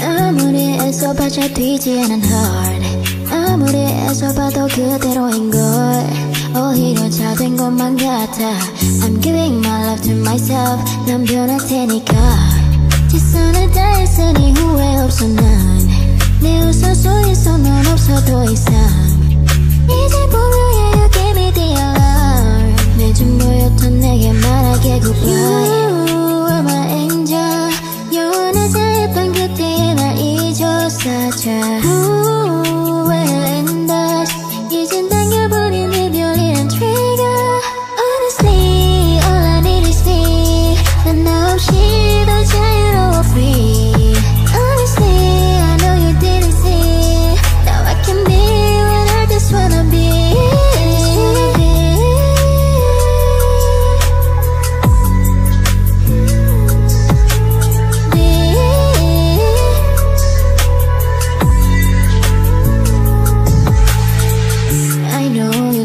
아무리 애써봐자 되지 않은 heart 아무리 애써봐도 그대로인걸. 오히려 찾은 것만 같아. I'm giving my love to myself. 난 변할 테니까. 최선을 다했으니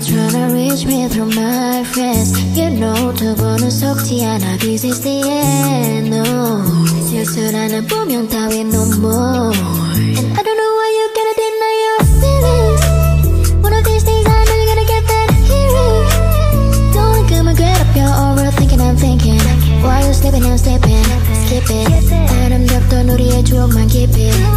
Trying to reach me through my friends. You know 두고는 속지 않아. This is the end, no. 실수를 하나 보면 다 w no more. And I don't know why you gotta deny your feelings. One of these days I'm never gonna get that hearing. Don't come my grab up your aura Thinking I'm thinking Why you slipping? And slipping. Skipping 아름답던 우리의 추억만 keep it.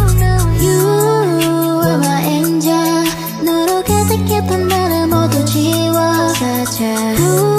chest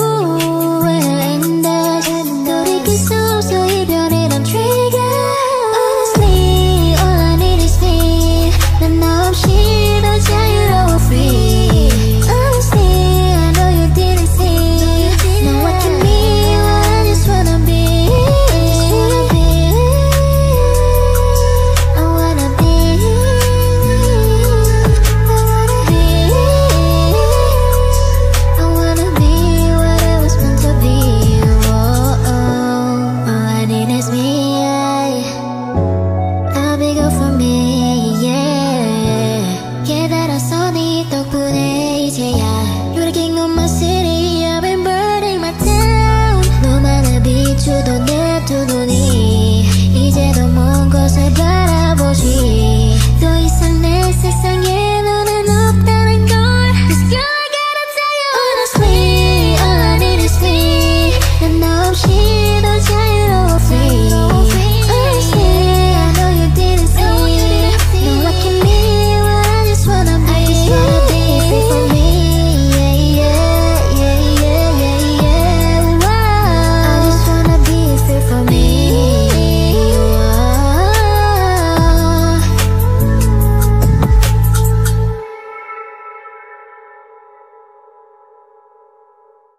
for me.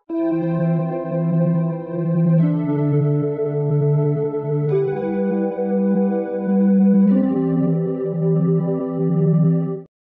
Música